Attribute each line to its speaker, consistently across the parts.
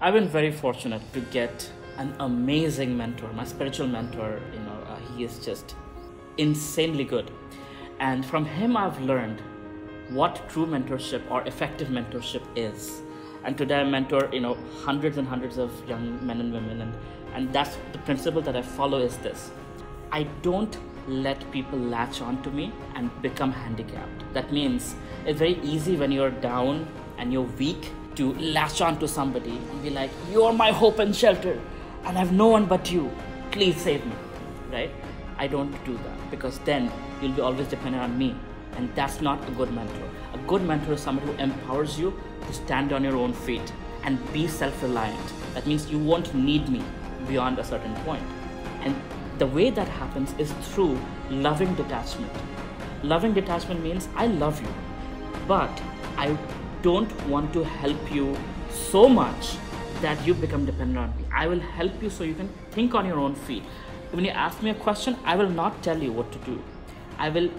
Speaker 1: I've been very fortunate to get an amazing mentor, my spiritual mentor. You know, uh, he is just insanely good. And from him, I've learned what true mentorship or effective mentorship is. And today, I mentor, you know, hundreds and hundreds of young men and women. And, and that's the principle that I follow is this. I don't let people latch on to me and become handicapped. That means it's very easy when you're down and you're weak to latch on to somebody and be like, You're my hope and shelter, and I have no one but you. Please save me. Right? I don't do that because then you'll be always dependent on me. And that's not a good mentor. A good mentor is somebody who empowers you to stand on your own feet and be self reliant. That means you won't need me beyond a certain point. And the way that happens is through loving detachment. Loving detachment means I love you, but I don't want to help you so much that you become dependent on me. I will help you so you can think on your own feet. When you ask me a question, I will not tell you what to do. I will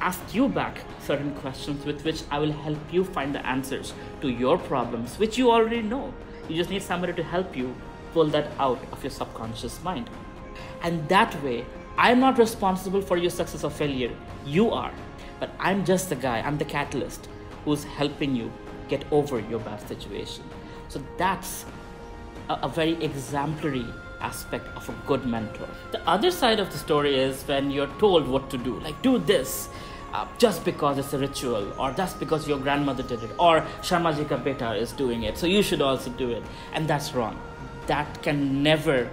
Speaker 1: ask you back certain questions with which I will help you find the answers to your problems, which you already know. You just need somebody to help you pull that out of your subconscious mind. And that way, I'm not responsible for your success or failure. You are. But I'm just the guy, I'm the catalyst who's helping you get over your bad situation. So that's a, a very exemplary aspect of a good mentor. The other side of the story is when you're told what to do, like do this. Uh, just because it's a ritual, or that's because your grandmother did it, or Sharmaji ka beta is doing it, so you should also do it, and that's wrong. That can never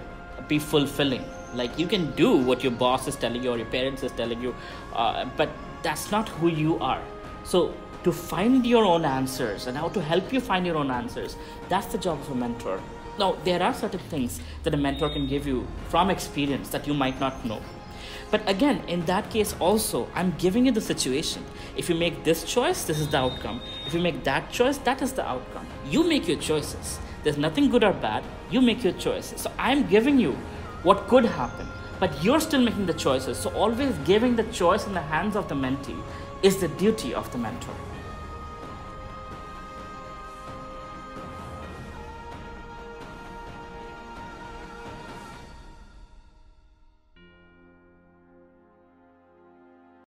Speaker 1: be fulfilling. Like you can do what your boss is telling you or your parents is telling you, uh, but that's not who you are. So to find your own answers and how to help you find your own answers, that's the job of a mentor. Now there are certain things that a mentor can give you from experience that you might not know. But again, in that case, also, I'm giving you the situation. If you make this choice, this is the outcome. If you make that choice, that is the outcome. You make your choices. There's nothing good or bad. You make your choices. So I'm giving you what could happen, but you're still making the choices. So always giving the choice in the hands of the mentee is the duty of the mentor.